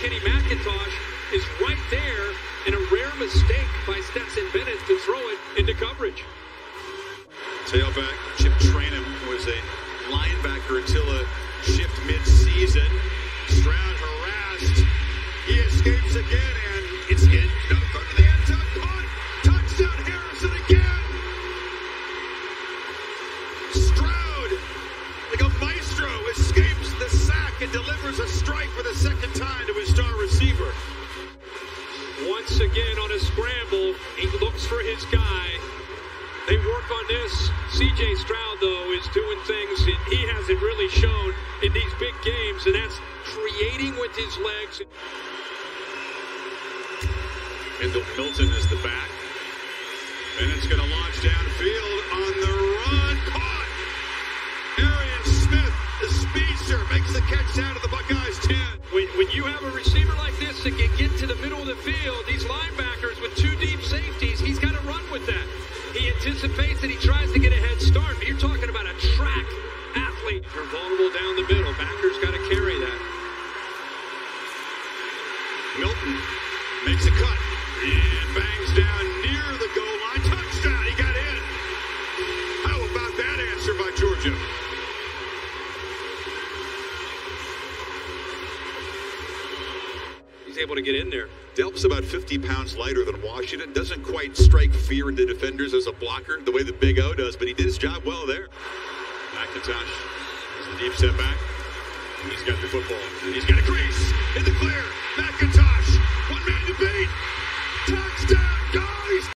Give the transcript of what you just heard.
Kenny McIntosh is right there, and a rare mistake by Stetson Bennett to throw it into coverage. Tailback Chip Trayanum was a linebacker until a shift mid-season. Stroud harassed. He escapes again, and it's in. No, go to the end zone. Punt. Touchdown Harrison again. Stroud, like a maestro, escapes the sack and delivers a strike for the second time again on a scramble, he looks for his guy. They work on this. CJ Stroud, though, is doing things that he hasn't really shown in these big games, and that's creating with his legs. Kendall Milton is the back. And it's going to launch downfield on the run. Caught. Arian Smith, the speedster, makes the catch down to the Buckeyes 10. When, when you have a receiver like this that can get to the middle of the field, these linebackers with two deep safeties, he's got to run with that. He anticipates and he tries to get a head start, but you're talking about a track athlete. You're vulnerable down the middle. Backers got to carry that. Milton makes a cut and bangs down near the goal line. Touchdown. He got in. How about that answer by Georgia? Able to get in there. Delp's about 50 pounds lighter than Washington. Doesn't quite strike fear into defenders as a blocker the way the Big O does, but he did his job well there. McIntosh is the deep set back. He's got the football. He's got a crease in the clear. McIntosh,